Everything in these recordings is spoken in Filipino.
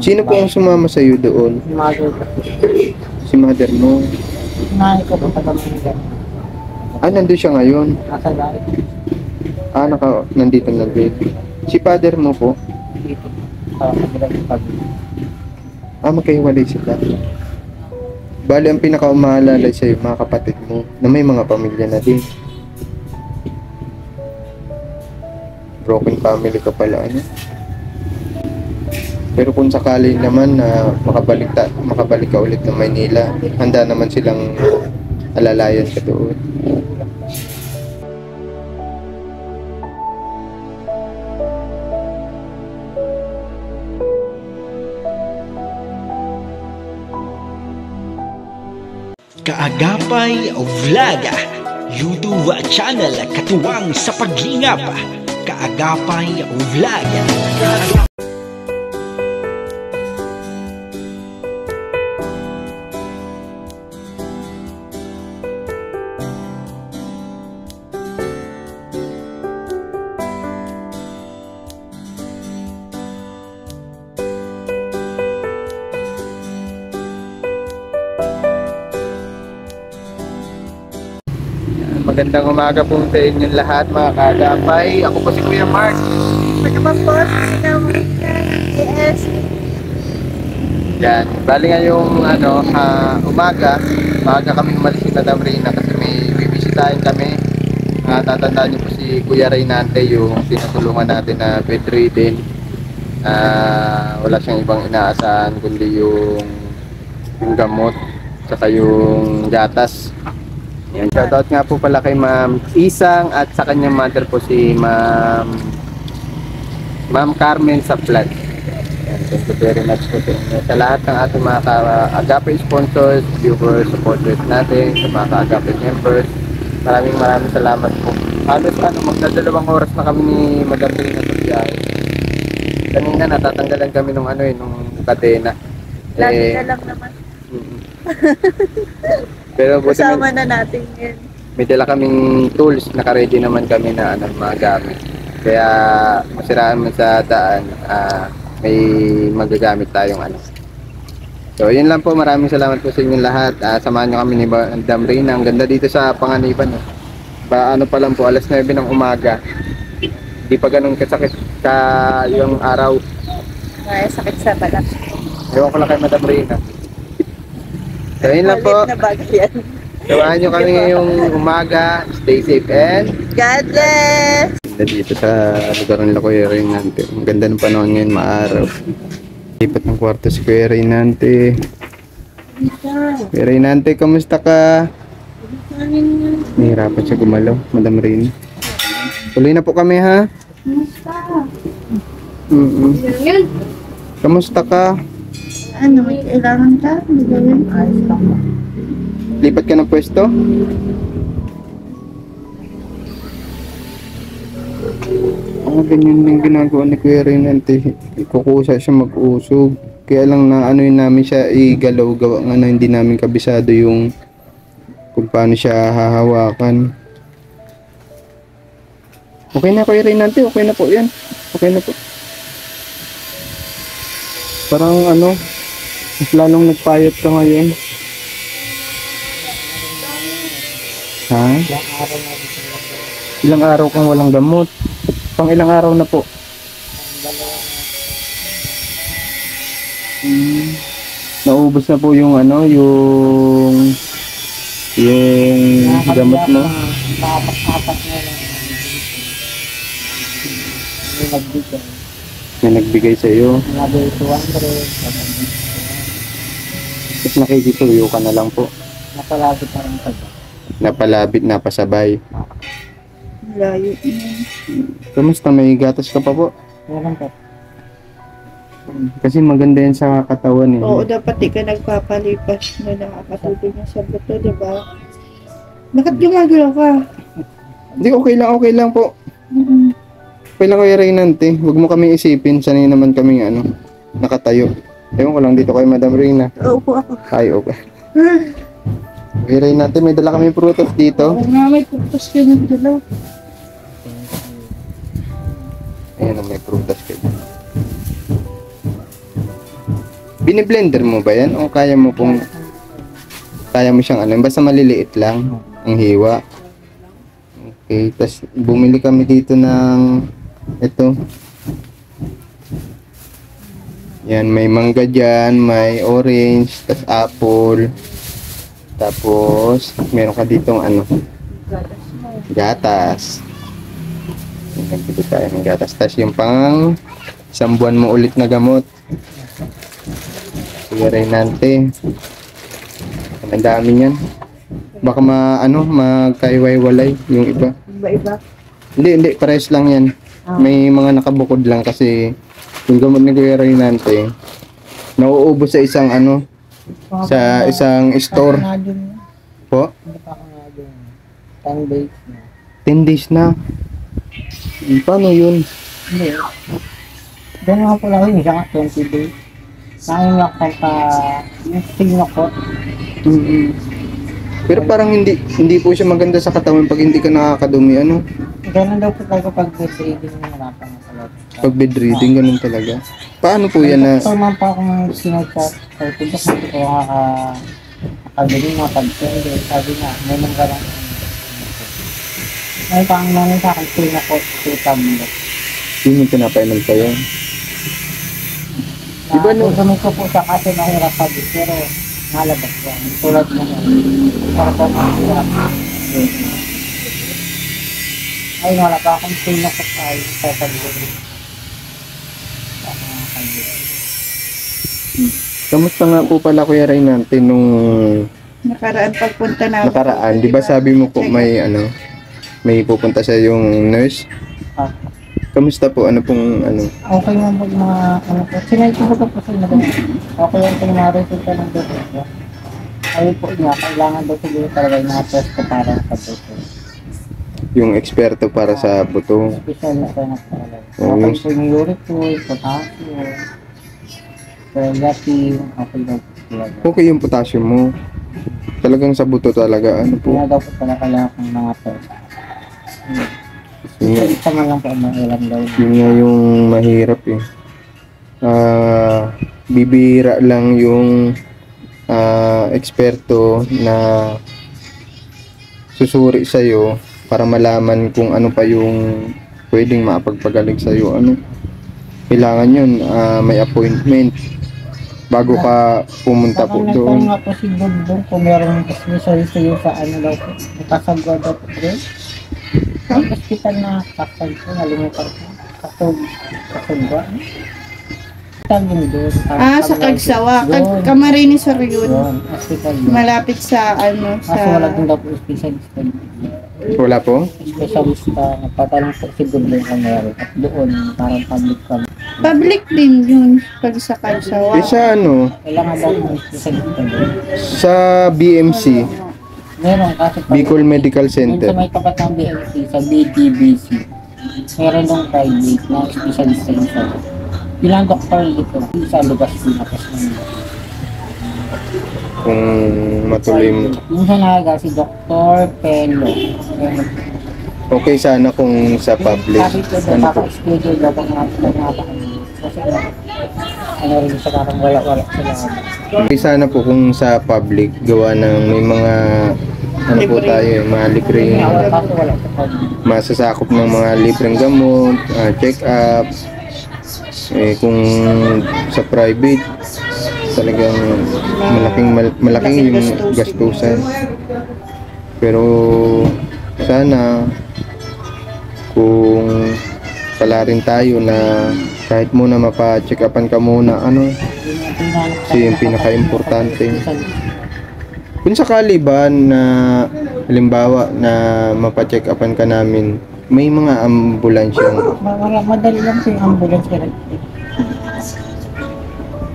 Sino po ang sumama sa iyo doon? Mother ko. Si mother mo. Nanay ko po taga Manila. Ah, nandun siya ngayon. Nasa lahat. Ah, naka, nandito na din. Si father mo po. Dito. Sa kabilang pag. Ah, magkahiwalay sila. Bali, ang pinaka-umaalala sa'yo, mga kapatid mo, na may mga pamilya na din. Broken family ka pala, ano? Pero kung sakali naman na makabalik, ta, makabalik ka ulit ng Maynila, handa naman silang alalayan sa doon. Kaagapay Vlog YouTube channel katuwang sa paglingap Kaagapay Vlog Magandang umaga po sa inyong lahat mga kagapay. Ako po si Kuya Mark. Pagkaman po, ng yes. Yan. Bali ngayong ano, ah, umaga, maaga kami umalis ni Madam Reyna kasi may bibisitahin kami. Uh, tatandaan niyo po si Kuya Reynante yung tinutulungan natin na bedridden. Ah, wala siyang ibang inaasahan kundi yung yung gamot saka yung gatas. Yan. Shoutout nga po pala kay Ma'am Isang at sa kanyang mother po si Ma'am Ma'am Carmen Saplat. Yan, thank you very much po sa inyo. Sa lahat ng ating mga ka-agape sponsors, viewers, supporters natin, sa mga ka-agape members, maraming maraming salamat po. Halos ano, magdadalawang oras na kami ni Madam Rina sa biyahe. Kanina natatanggalan kami nung ano eh, nung kadena. Lagi na lang naman. mm. Pero buti Kasama na natin yun. may dala kaming tools, naka-ready naman kami na ano, mga gamit. Kaya masiraan man sa daan, ah, may magagamit tayong ano. So, yun lang po. Maraming salamat po sa inyong lahat. Ah, samahan nyo kami ni Madam Reyna. Ang ganda dito sa Panganiban. Eh. Ba, ano pa lang po, alas 9 ng umaga. Hindi pa ganun kasakit ka yung araw. May sakit sa balat. Ewan ko lang kay Madam Reyna. So, yun lang po. Na bag yan. Samahan nyo kami ngayong umaga. Stay safe and God bless! Ganda dito sa lugar ng Kuya Reynante. Ang ganda ng panahon ngayon, maaraw. Lipat ng kwarto si Kuya Reynante. Kuya Reynante, kamusta ka? Nahirapan siya gumalaw, Madam Reyn. Tuloy na po kami ha. Mm Yun. Kamusta ka? Ano, may kailangan ka? Hindi? Ayos lang. Lipat ka ng pwesto? Ah, ganyan yung ginagawa ni Kuya Reynante. Kukusa siya mag-usog. Kaya lang na ano yun namin siya igalaw gawa nga na hindi namin kabisado yung kung paano siya hahawakan. Okay na Kuya Reynante, okay na po yan. Okay na po. Parang ano, mas lalong nagpayat ka ngayon. Ha? Ilang araw kang walang gamot? Pang ilang araw na po? Hmm. Naubos na po yung ano, yung yung gamot mo. Na. May nagbigay. May nagbigay sa'yo? 200. Kapit na ikisuyo ka na lang po. Napalapit na rin sa Napalapit, napasabay. Layo. Kamusta? May gatas ka pa po? Meron ka. Kasi maganda yan sa katawan eh. Oo, dapat ikaw nagpapalipas na nakakatulog na sa buto, di ba? Bakit gumagalaw ka? Hindi, okay lang, okay lang po. Mm-mm. Okay lang, Kuya Reynante. Eh. Huwag mo kami isipin. Sanay naman kami ano, nakatayo. Ewan ko lang dito kay Madam Reyna. Uupo ako. Ay, okay. Kuya Reynante, may dala kami prutas dito. Oo nga, may purpose ka ng dalaw. Ayan, may prutas kayo. Biniblender mo ba yan? O kaya mo pong, kaya mo siyang ano, basta maliliit lang ang hiwa. Okay, tas bumili kami dito ng ito. Yan, may mangga dyan, may orange, tas apple. Tapos, meron ka ditong ano, gatas. Nagbili tayo ng gatas. Tas yung pang isang buwan mo ulit na gamot. Sige, Reynante. Ang dami niyan. Baka ma, ano, magkaiway-walay yung iba. Iba-iba. Hindi, hindi. Pares lang yan. May mga nakabukod lang kasi yung gamot ni Kuya Reynante, nauubos sa isang ano, sa isang store. Po, hindi pa ako nga dun. 10 days na. 10 days na. Paano yun? Hindi. Doon nga po lang yun, siya nga 20 days. Nangin ako pa, yung sinokot. Pero parang hindi hindi po siya maganda sa katawan pag hindi ka nakakadumi. Ano? Ganun daw po talaga pag bedridden mo wala Pag bedridden, ganun talaga. Paano po yan na... Ito man pa akong sinochat. Sabi ko, bakit ko kaka... Nakagaling mga pag-sende. Sabi nga, may nang garang... May pang namin sa akin, sinokot, tutambo. Yun yung pinapainom sa'yo. Iba no? Susunod ko po siya kasi mahirap pa din. Pero nalabas yan. Tulad mo yan. Para po mahirap. Ay, wala pa akong sinokot ay sa pag-ibig. Kamusta nga po pala Kuya Ray natin nung Nakaraan pagpunta na nakaraan? Di ba sabi mo po may ano, may pupunta sa yung nurse? Ah, Kamusta po? Ano pong ano? okay man po yung mga ano po. Sinay ko ba po sa mga Okay yung pong mga resulta ng doktor. Ayun po niya, kailangan daw siguro talaga yung mga test ko para sa doktor. Yung eksperto para sa buto. Special na po na talaga. Oo. Yung uric fluid, potassium, creatine, talaga. Okay yung potassium mo. Talagang sa buto talaga. Ano po? Kaya daw po pala kailangan kong mga test. Yun nga, Isa man lang po ang daw. yun nga yung mahirap eh. Ah, bibira lang yung ah, eksperto na susuri sa'yo para malaman kung ano pa yung pwedeng mapagpagaling sa'yo. Ano? Kailangan yun, ah, may appointment bago ka pumunta po doon. nagtanong nga po si Dugdug kung meron specialist yung sa ano daw po. Kasagwa daw po rin. Ang hospital na kasag ko, nalimutan ko. Kasag, kasagwa. Doon. Ah, sa Kagsawa. Kag Yun. Camarines Sur yun. Yun, hospital yun. Malapit sa ano, Kaso wala sa... din daw po specialist. Wala po? Specialist pa, nagpatanong po si Dugdug kung meron. At doon, parang public pa. Public din yun. Pag sa Kagsawa. Eh sa ano, Kailangan daw po specialist pa doon. sa BMC, Meron, kaso pag- Bicol Medical Yun sa Center. may tapat ng BLC, sa BTBC, meron ng private na specialist sa isa. Ilang doktor dito, sa lugas pinapas ng Kung matuloy mo. Yung sa naga, si Dr. Pelo. Okay sana kung sa public. Sabi ko Ano po? schedule daw pag mga Kasi ano rin sa parang wala-wala sila. Okay sana po kung sa public gawa ng may mga ano po tayo, eh, mga libreng masasakop ng mga libreng gamot, ah, check-up. Eh, kung sa private, talagang malaking mal- malaking yung gastusan. Pero sana kung pala rin tayo na kahit muna mapa-check upan ka muna, ano, Kasi yung pinaka-importante. Kung sakali ba na halimbawa na mapacheck upan ka namin, may mga ambulansyang madali lang po yung ambulance kaya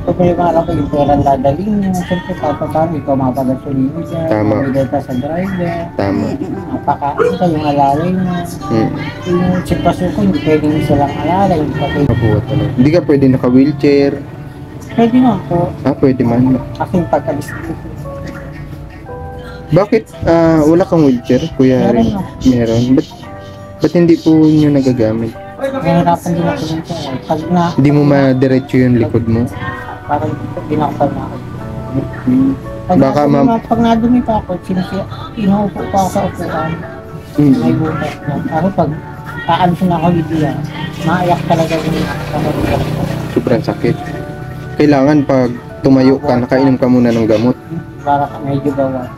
Kung may mga ko yung pera dadalhin niya, siyempre papapano, ikaw mapagasolina dyan, Tama. mabigay ka sa driver, tama. napakain ka yung alalay mo. Hmm. Yung sitwasyon ko, hindi pwede mo silang alalay, yung pati. Talaga. Hindi ka pwede naka-wheelchair. Pwede na po, Ah, pwede man. kasi yung pagkalis. Bakit ah, wala kang wheelchair, kuya? Meron Rin? na. Meron. Ba't, ba't hindi po nyo nagagamit? Nahirapan din ako siya. Pag na, Hindi mo ma-diretso yung likod mo? Parang binakal na ako. Hmm. Pag, Baka, ma'am. pag nadumi pa ako, sinisiya, inuupo pa ako sa upuan. Hmm. May butas na. Ako pag aansin ako dito yan, maiyak talaga yung kamariyak. Sobrang sakit. Kailangan pag tumayo ka, nakainom ka muna ng gamot. Para ka medyo bawa.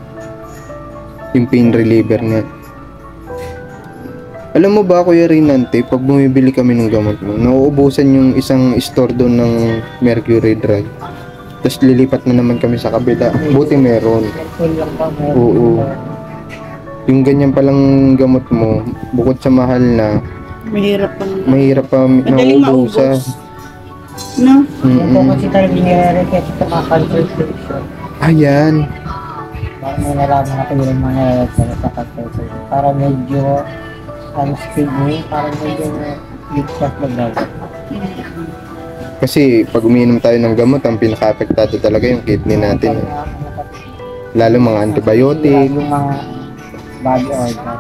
Yung pain reliever niya. Alam mo ba, Kuya Rinante, pag bumibili kami ng gamot mo, nauubusan yung isang store doon ng Mercury Drug. Tapos lilipat na naman kami sa kabila. Buti meron. Pa. Oo. Yung ganyan palang gamot mo, bukod sa mahal na, Mahirap pang... mahirap pa Madaling nauubusan. No? Po Mm-mm. kasi talaga nire-request sa mga consultation. Ayan. Parang may nalaman ako yung mga nire-request sa consultation. Para medyo ano speed mo, parang medyo ligtas magbago. Kasi pag umiinom tayo ng gamot, ang pinaka-apektado talaga yung kidney natin. eh. Lalo mga antibiotic. Yung mga body organ.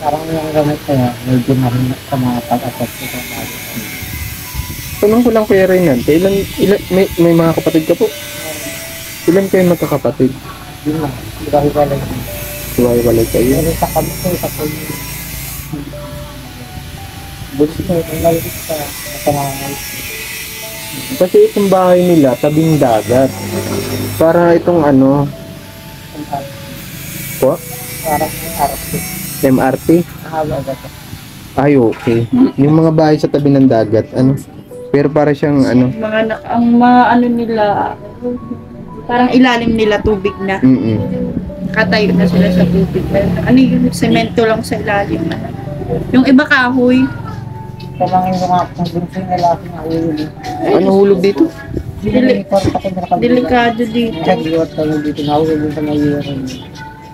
Parang yung gamit ko yun, medyo mahina sa mga pag-affect sa body organ. Tanong ko lang Kuya Reynante, ilan, ilan, may, may mga kapatid ka po? Ilan kayo magkakapatid? Yun lang, iba-iba lang. Iwalay kayo. Pero sa kami ko, sa kami. Bunso ko, yung maliit sa natanangay. Kasi itong bahay nila, tabing dagat. Para itong ano, po, Parang. MRT. Agad ako. Ay, okay. Yung mga bahay sa tabi ng dagat, ano, pero para siyang ano, Mga na, ang mga ano nila, parang ilalim nila tubig na. mm Katayo na sila sa tubig. Ano yung semento lang sa ilalim na. Yung iba kahoy. Ito lang yung mga kung bunso yung lalaki na ulo. Ano hulog dito? Dili. Delikado. Dito. Nag-iwat kayo dito, nahulog sa may.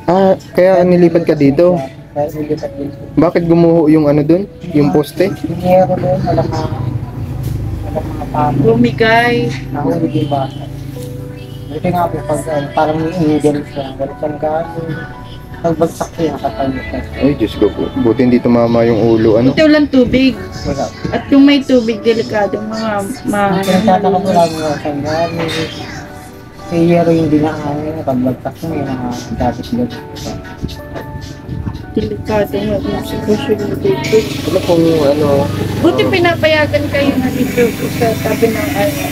Ah, kaya nilipat ka dito. Kaya nilipat dito. Bakit gumuho yung ano dun? Yung poste? Yung hero doon, walang mga walang mga pamo. Bumigay. Nahulog yung bata. Buti nga po pag parang may ingel siya. Balikan ka, pagbagsak siya, nakatayo ka. Ay, Diyos ko po. Buti hindi tumama yung ulo, ano? Ito lang tubig. Wala. At kung may tubig, delikado mga ma Ang pinagtataka ko lang mga sandali. Si Hero yung dinaan niya, pagbagsak niya, nakadabit-dabit. delikado nga yung sitwasyon dito. Ano kung ano, Buti pinapayagan kayo na dito sa tabi ng ano.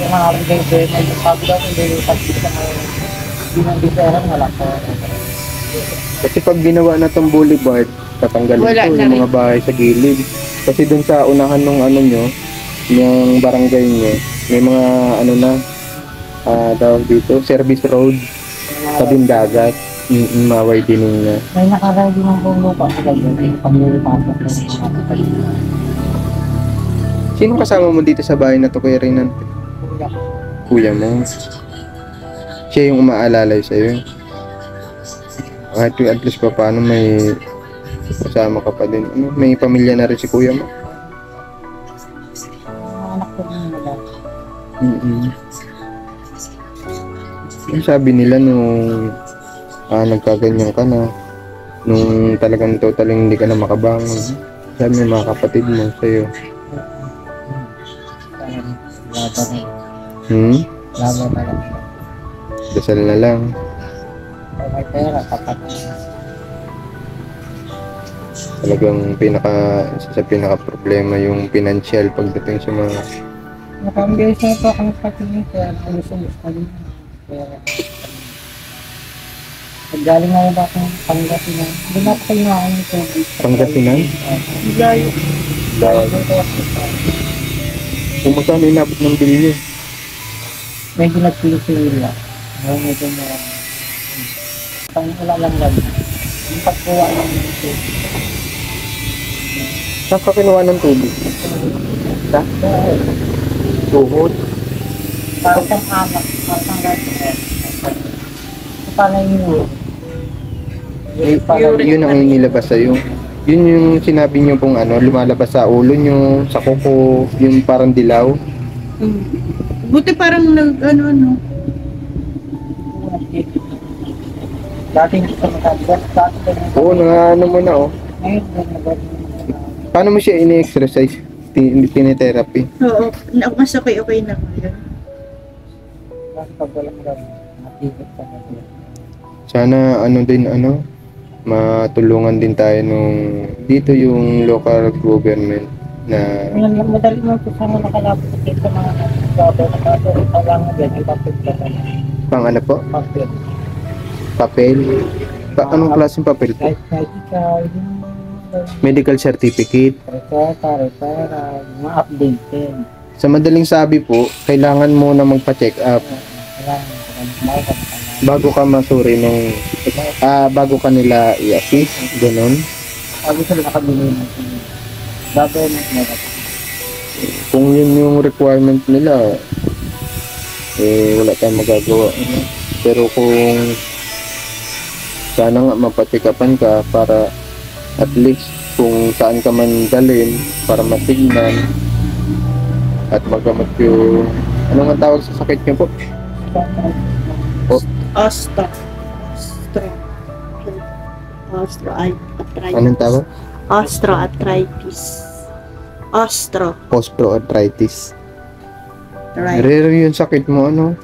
Yung mga bigay ko, may sabi daw hindi pagkit sa mga hindi nang diferan, wala ko. Kasi pag ginawa na tong boulevard, tatanggalin Wala ko na yung rin. mga bahay sa gilid. Kasi dun sa unahan ng ano nyo, yung barangay nyo, may mga ano na, ah tawag dito, service road, tabing dagat, mm maway dining na. May nakaready ng buong lupa sa ganyan, pag nilipasok ng mga kapatid. Sino kasama mo dito sa bahay na to, Kuya Renan? Kuya, Kuya mo. Siya yung umaalalay sa'yo. Kahit yung at least pa paano may kasama ka pa din. Ano, may pamilya na rin si kuya mo. anak ko rin nila. mm Yung sabi nila nung ah, nagkaganyan ka na, nung talagang totaling hindi ka na makabangon. Sabi ng mga kapatid mo sa'yo. Laban na. Hmm? Laban na lang. Dasal na lang. May pera, tapat na. Talagang pinaka, isa sa pinaka problema yung financial pagdating sa mga Nakambiyay sa ito kung patingin kaya nakulusubos na din. Kaya, pag galing ako ba akong Pangasinan, na ako kayo nakain ng tubig. Pangasinan? Layo. dahil kung magkano inabot ng bill niyo. Medyo nagpilisila. Ngayon medyo na pang wala lang lang. Yung pagkuha ng tubig. Saan ka kinuha ng tubig? Sa? Tuhod? Parang siyang anak, parang ganito. So, paano yun? Yung pala- Yun ang inilabas sa'yo. Yun yung sinabi niyo pong ano, lumalabas sa ulo niyo, sa kuko, yung parang dilaw. Mm. Buti parang nag ano ano. Dati hindi ko. Dati yung Oo, nga ano mo na oh. Ngayon, nag Paano mo siya ini-exercise? Tin- Tinitherapy. Oo. Na, mas okay okay na ngayon. Pag walang na sila. Sana ano din ano, matulungan din tayo nung dito yung local government na Ngayon lang, madali mo po sana nakalapit sa dito mga gabo na kaso kailangan ay papel ka na. pang ano po, Papel. Papel. Pa, anong klaseng papel po? Kahit yung mga Medical certificate. reseta, repera, mga updated. Sa madaling sabi po, kailangan mo na magpa-check up bago ka masuri nung ah bago ka nila i-assist, ganun. Sabi sila nakabili ng dapat. Kung yun yung requirement nila, eh wala tayong magagawa. Pero kung sana nga mapatikapan ka para at least kung saan ka man dalhin para matignan at magamot yung ano nga tawag sa sakit niyo po? Ostro. Ostro. Osteoarthritis. Anong tawag? Osteoarthritis. Ostro. Osteoarthritis. Right. Rare yung sakit mo ano?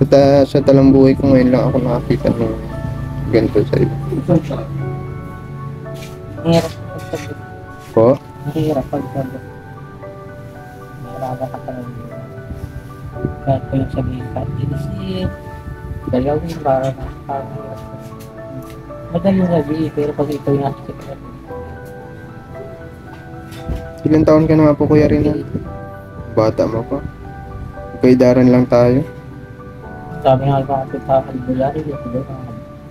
Sa, ta- sa talang buhay ko ngayon lang ako nakakita ng ganito sa iba. Mahirap pagsagot. Po? Mahirap pagsagot. Mahirapan ka talaga. Kahit ko yung sabihin ka, inisip, dalawin para parang Madali na sabihin, pero pag ito yung nasa ka, Ilang taon ka na nga po kuya rin Bata mo pa. Kaidaran lang tayo. Sabi nga ba ito sa ito doon ang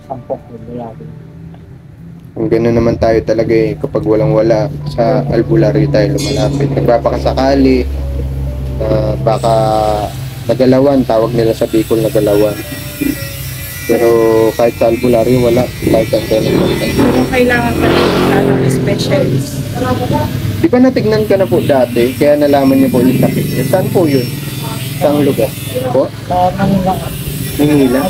sampok albulari. Kung gano'n naman tayo talaga eh, kapag walang wala, sa albularyo tayo lumalapit. Nagpapakasakali, na baka nagalawan, tawag nila sa Bicol nagalawan. Pero kahit sa albularyo, wala. Kahit ang ganun. Pero kailangan pa rin ng specialist. Di ba natignan ka na po dati, kaya nalaman niyo po yung sakit niyo? Saan po yun? Saan lugar? Po? Sa Manila, Na din. Ah,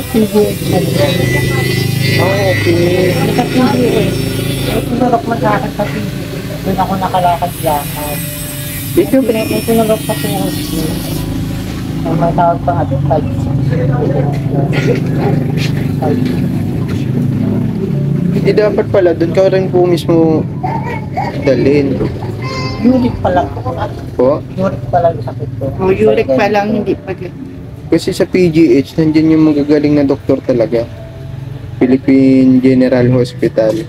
okay. Sa PGH, may tinurok man sa akin sa PGH. Doon ako nakalakad-lakad. Dito, May may tinurok sa tuhod ko. Ang may tawag pa nga doon, five Five. hindi dapat pala, doon ka rin po mismo dalhin. Uric pa lang. Po? Uric pa lang sakit ko. O, uric pa lang, hindi pa ganun. Kasi sa PGH, nandiyan yung magagaling na doktor talaga. Philippine General Hospital.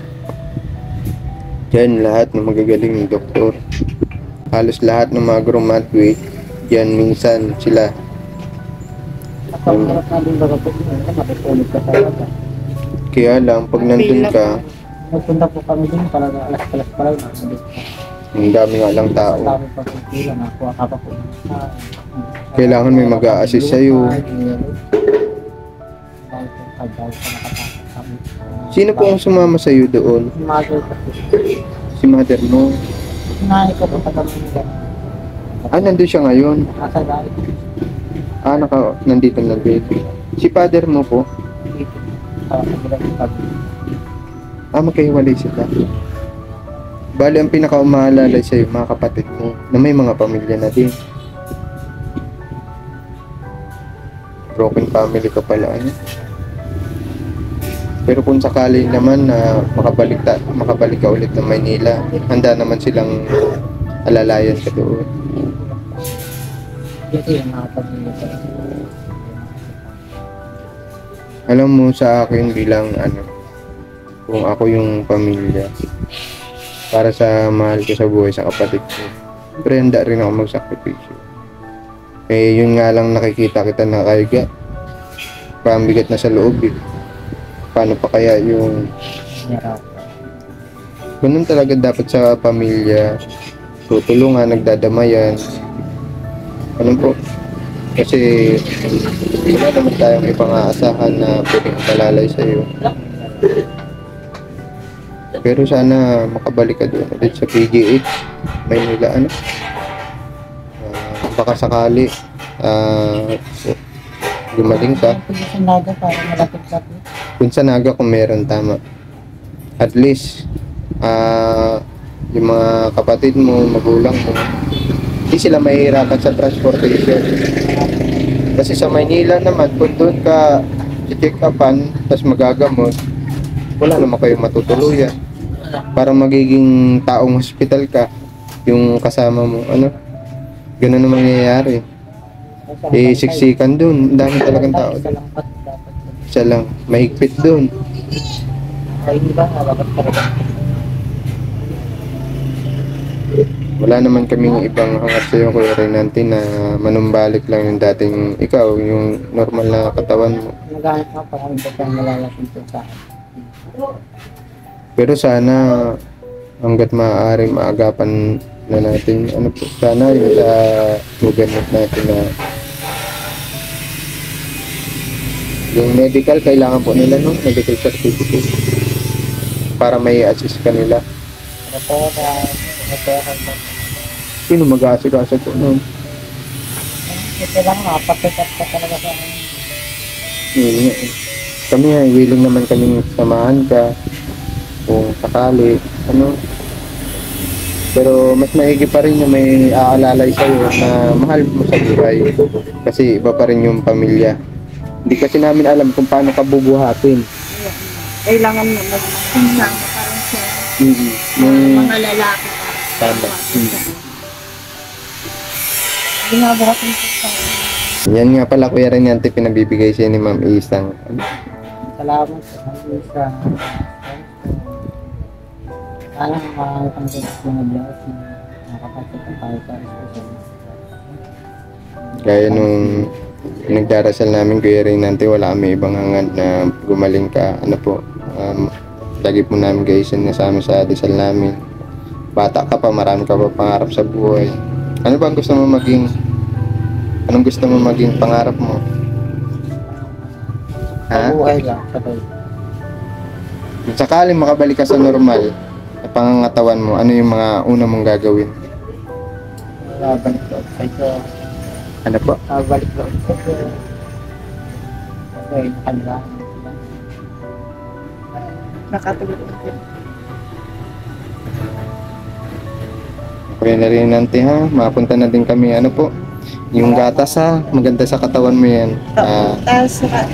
Diyan lahat ng magagaling ng doktor. Halos lahat ng mga graduate, diyan minsan sila. Na. Kaya lang, pag nandun ka, Nagpunta po kami din talaga, alas-alas pa lang. Ang dami nga lang tao. Dami pa. Ah, Kailangan may mag-a-assist sa'yo. Sino po ang sumama sa'yo doon? Mother ko po. Si mother mo. Nanay ko po taga Manila. Ah, nandun siya ngayon. Nasa dahil Ah, naka, nandito na baby. Si father mo po. dito. Sa. Ah, magkahiwalay sila. Bali, ang pinaka-umahalala sa'yo, mga kapatid mo, na may mga pamilya na din. Broken family ka pala, ano? Pero kung sakali naman na makabalik, ta, makabalik ka ulit ng Maynila, handa naman silang alalayan ka doon. Alam mo sa akin bilang ano, kung ako yung pamilya, para sa mahal ko sa buhay sa kapatid ko, pero handa rin ako magsakripisyo. Eh, yun nga lang nakikita kita na kaya parang bigat na sa loob eh. Paano pa kaya yung ganun talaga dapat sa pamilya. Tutulungan, nagdadamayan. Ano po. Kasi wala naman tayong ibang aasahan na pwedeng malalay sa iyo pero sana makabalik ka doon ulit sa PGH Maynila ano Ah, baka sakali ah, gumaling ka sa naga para malapit-lapit. kung sa naga kung meron tama at least ah yung mga kapatid mo magulang mo hindi sila mahihirapan sa transportation. Kasi sa Maynila naman, kung doon ka check upan, tapos magagamot, wala naman kayong matutuluyan. Parang magiging taong hospital ka, yung kasama mo, ano? Ganun naman nangyayari. Eh, siksikan ang dami talagang tao. Dapat. Siya lang, mahigpit talaga. Wala naman kaming ibang hangat sa'yo, Kuya Renante, na manumbalik lang yung dating ikaw, yung normal na katawan mo. Naghanap nga pa kami ba't ang malalaking po sa akin. Pero sana, hanggat maaari, maagapan na natin, ano po, sana yung sa government natin na yung medical, kailangan po nila, no? Medical certificate. Para may assist ka nila. Repera, repera ba? Sino mag-aasikaso po nun? Ito lang nga, papikat ka talaga sa eh. Kami ay willing naman kaming samahan ka kung sakali, ano. Pero mas maigi pa rin na may aalalay sa'yo na mahal mo sa buhay. Kasi iba pa rin yung pamilya. Hindi kasi namin alam kung paano ka bubuhatin. Kailangan na mag-sama pa rin siya. Mm-hmm. Yung mga lalaki. Tama. Mm. Binabuhat mo sa Yan nga pala kuya rin yan pinabibigay siya ni Ma'am Isang. Salamat sa kanya sa sana makakapagod sa mga Diyos na makapagod ang tayo sa esposal. Gaya nung nagdarasal namin kuya rin nante wala kami ibang hangad na gumaling ka. Ano po um, lagi po namin guys na sa amin sa dasal namin. Bata ka pa marami ka pa pangarap sa buhay. Ano ba ang gusto mo maging anong gusto mo maging pangarap mo? Ha? Buhay lang, sabay. kung sakaling makabalik ka sa normal pangangatawan mo ano yung mga una mong gagawin Babalik ko sa ito. ano po Babalik ko sa ito. Okay, nakandaan. nakatulog. Okay na rin nante ha, mapunta na din kami ano po, yung gatas ha, maganda sa katawan mo yan. Ah, Tapos saka,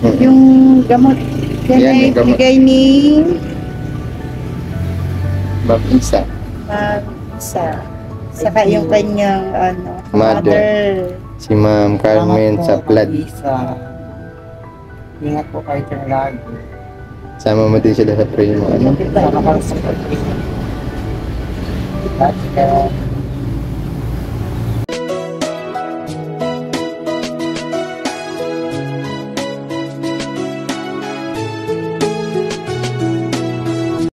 mm. yung gamot. Yan Yan, ay yung gamot. ni Ma'am Isa. Ma'am Isa. Saka yung kanyang ano, Mother. mother. Si Ma'am Carmen sa. Isa. Ingat po kayo dyan lagi. Sama mo din sila sa pray mo. Ano? Sama kayo sa pag-ibig. At, uh,